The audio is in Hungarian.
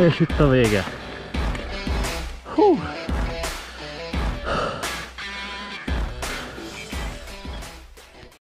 És itt a vége. Hú,